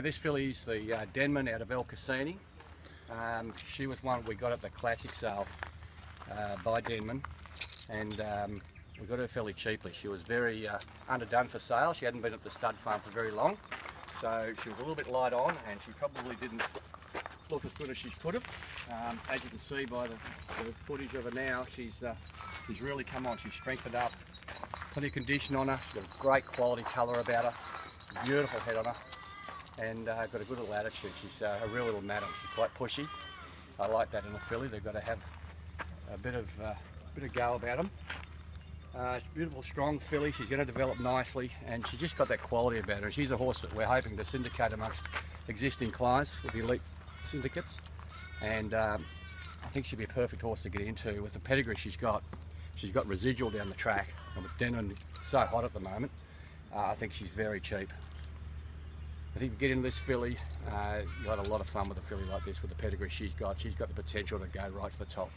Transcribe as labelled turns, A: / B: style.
A: This filly's the uh, Denman out of Ela Cassini. Um, she was one we got at the classic sale uh, by Denman, and um, we got her fairly cheaply. She was very uh, underdone for sale. She hadn't been at the stud farm for very long, so she was a little bit light on, and she probably didn't look as good as she could have. Um, as you can see by the, the footage of her now, she's uh, she's really come on. She's strengthened up. Plenty of condition on her. She's got a great quality colour about her. Beautiful head on her and uh, got a good little attitude. She's uh, a real little madam. She's quite pushy. I like that in a filly. They've got to have a bit of uh, bit of go about them. Uh, beautiful, strong filly. She's going to develop nicely, and she's just got that quality about her. She's a horse that we're hoping to syndicate amongst existing clients with the elite syndicates. And um, I think she'd be a perfect horse to get into with the pedigree she's got. She's got residual down the track, and with Denman so hot at the moment, uh, I think she's very cheap. I think if you get into this filly, uh, you'll have a lot of fun with a filly like this with the pedigree she's got. She's got the potential to go right to the top.